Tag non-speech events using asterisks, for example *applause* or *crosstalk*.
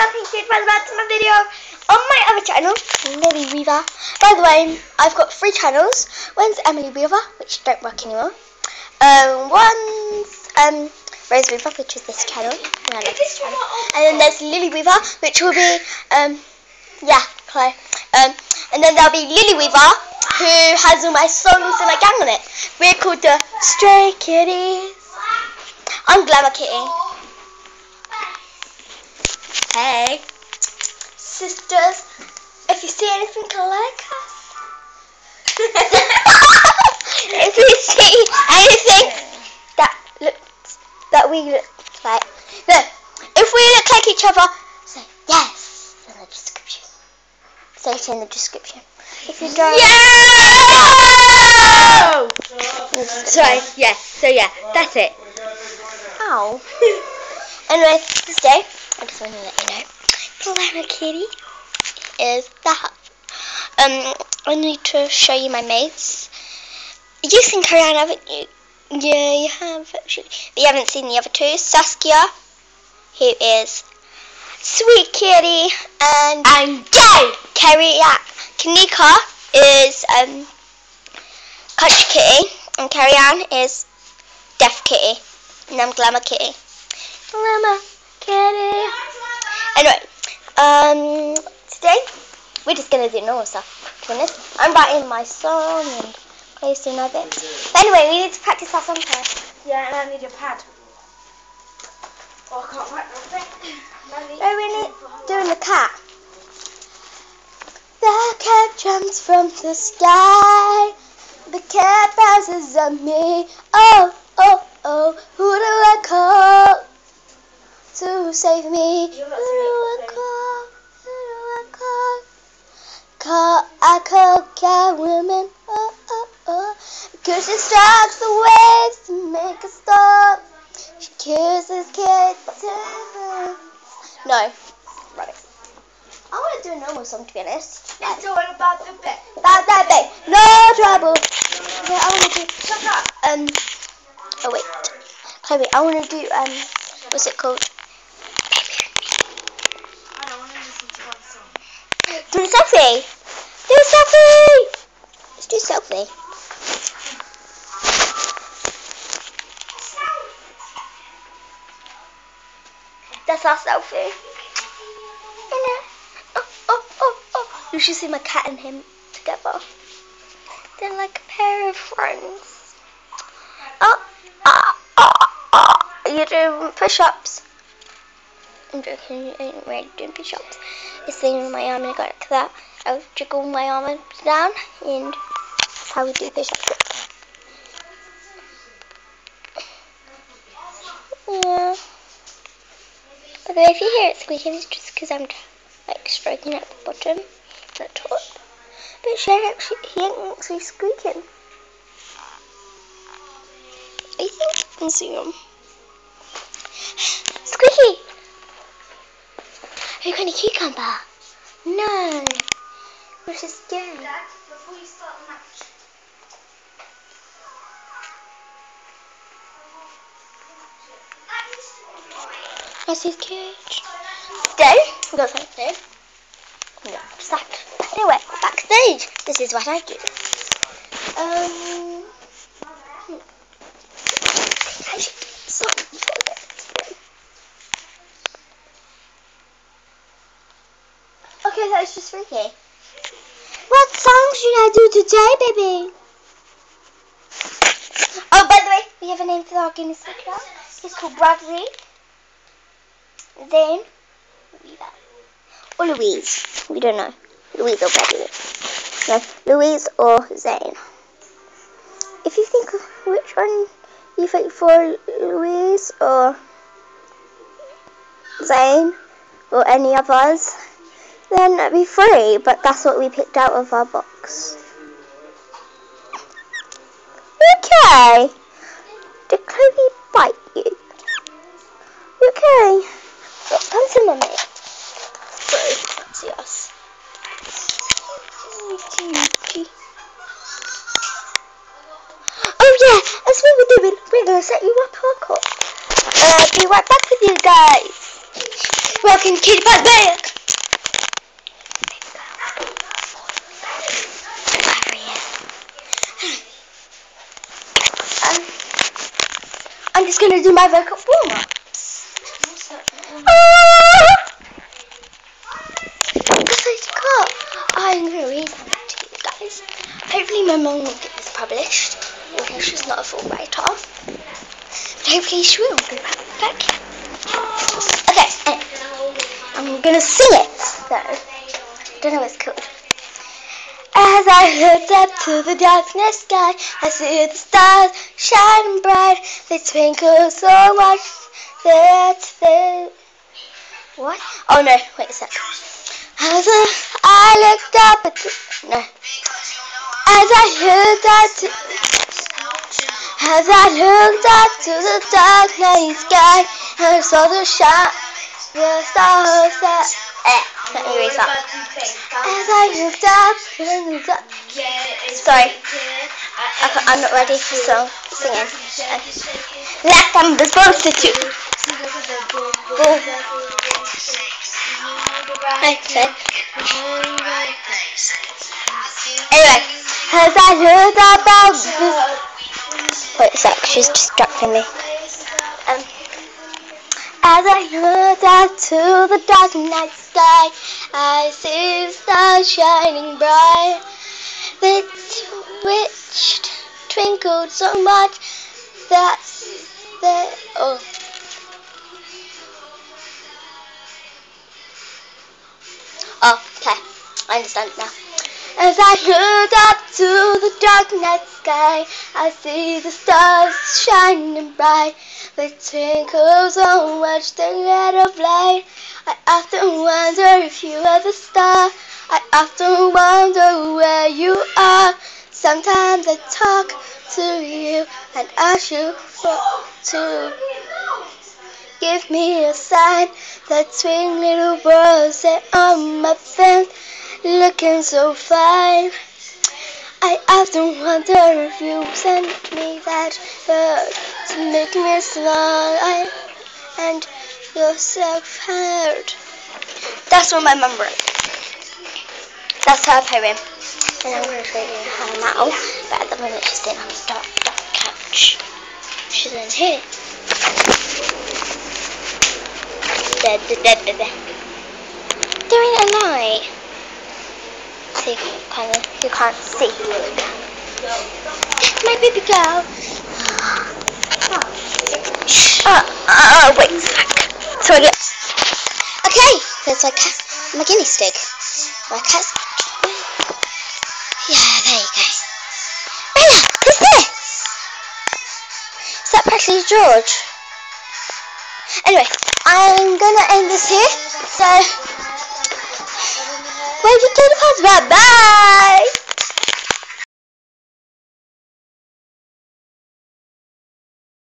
welcome to back to my video on my other channel, Lily Weaver. By the way, I've got three channels. One's Emily Weaver, which don't work anymore. Um, one's um, Rose Weaver, which is this channel. And, I love this channel. and then there's Lily Weaver, which will be, um, yeah, Chloe. Um, and then there'll be Lily Weaver, who has all my songs and my gang on it. We're called the Stray Kitties. I'm Glamour Kitty. Hey, sisters, if you see anything like us, *laughs* if you see anything that looks that we look like, no, if we look like each other, say yes in the description. Say it in the description. If you don't, yeah. Sorry, yeah. So yeah, that's it. Ow. *laughs* anyway, stay. I just want to let you know. Glamour Kitty is that. Um, I need to show you my mates. You've seen Karianne, haven't you? Yeah, you have actually. But you haven't seen the other two. Saskia, who is Sweet Kitty, and Jay. Carrie, yeah. Kanika is um Country Kitty, and Karianne is Deaf Kitty, and I'm Glamour Kitty. Glamour Kitty. Anyway, um, today we're just gonna do normal stuff. To honest, I'm writing my song and posting a bit. But anyway, we need to practice our song first. Yeah, and I need a pad. Oh, I can't write nothing. No, *coughs* we need doing the cat. The cat jumps from the sky. The cat bounces on me. Oh, oh, oh, who do I call? To save me. Who do I call? Who do I call? Call, I call Catwoman. Oh, oh, oh. Because she strikes the waves to make a stop. She kisses kittens. No. Right. I want to do a normal song to be honest. It's all about the bit. About that bit. No trouble. Okay, I want to do. Shut up. Um. Oh wait. Chloe, I want to do um. What's it called? I don't want to listen to one song. Do a selfie. Do a selfie. Let's do a selfie. That's our selfie. Oh, oh, oh, oh. You should see my cat and him together. They're like a pair of friends. Oh, ah, ah, ah. You're doing push-ups. I'm joking, you ain't really doing push-ups. It's on my arm and I got like that. I would jiggle my arm down and that's how we do push-ups. Yeah. By the way, if you hear it squeaking, it's just because I'm like stroking at the bottom and the top. But she actually, he ain't actually squeaking. I think I can see him. Squeaky! Are you going to cucumber? No. Which is scary. Dad, before you start the match. That's his cage. Today, we got something. No, stop. Anyway, backstage. This is what I do. Um. hmm. I should do something for this. Was just freaky. What song should I do today, baby? Oh, by the way, we have a name for our Guinness Book He's called Bradley. Weaver, or Louise. We don't know. Louise or Bradley. No, Louise or Zane. If you think which one you think for Louise or Zane or any of us, then it'd be free. But that's what we picked out of our box. Okay. Did Chloe bite you? Okay. Come to mummy. Sorry, can't see us. Oh yeah, that's what we're doing. We're gonna set you up our. And I'll be right back with you guys. Welcome Kitty Pie back. Um, Gonna do my vocal warm ah. up. I'm gonna read something to you guys. Hopefully my mum will get this published, although she's not a full writer. But hopefully she will be back. Okay, eh, I'm gonna sing it though. Don't know what it's called. As I looked up to the darkness sky, I see the stars shining bright. They twinkle so much that they. What? Oh no, wait a sec. As I looked up at the, no. As I looked up to, as I looked up to the dark night sky, I saw the shine, the stars that. Eh, let me erase. As I looked up the dark. Sorry, I, I'm not ready for song singing. Like I'm supposed to. Okay. Anyway, as I about this. Wait a sec, she's distracting me. As I looked out to the dark night sky, I see the stars shining bright. They twitched, twinkled so much that they. Oh, okay. I understand now. As I look up to the dark night sky, I see the stars shining bright. They twinkle so much they let of light. I often wonder if you are the star. I often wonder where you are. Sometimes I talk to you and ask you for to give me a sign. The twin little birds sit on my fence, looking so fine. I often wonder if you sent me that bird to make me smile and yourself heard. That's what my mum wrote. That's her poem. And I'm going to show you her now. But at the moment she's sitting on a dark, dark couch. She's in here. Da, da, da, da, da. Doing a light. See, kind of, you can't see. My baby girl. Oh, oh, oh wait a sec. So I get. Okay, there's my cat, my guinea stick. My cat's. Yeah, there you go. Bella, who's this? Is that practically George? Anyway, I'm gonna end this here. So, wave Bye bye.